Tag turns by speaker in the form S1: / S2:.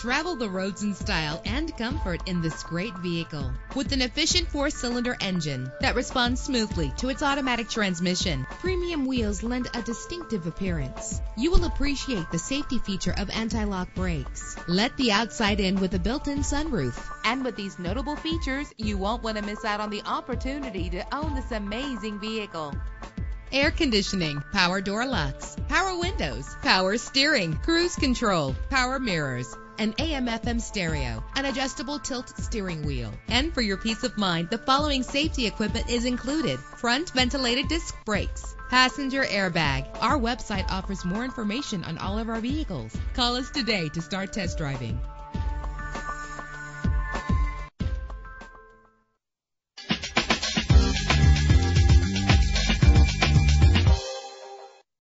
S1: Travel the roads in style and comfort in this great vehicle. With an efficient four-cylinder engine that responds smoothly to its automatic transmission, premium wheels lend a distinctive appearance. You will appreciate the safety feature of anti-lock brakes. Let the outside in with a built-in sunroof. And with these notable features, you won't want to miss out on the opportunity to own this amazing vehicle air conditioning, power door locks, power windows, power steering, cruise control, power mirrors, an AM FM stereo, an adjustable tilt steering wheel. And for your peace of mind, the following safety equipment is included. Front ventilated disc brakes, passenger airbag. Our website offers more information on all of our vehicles. Call us today to start test driving.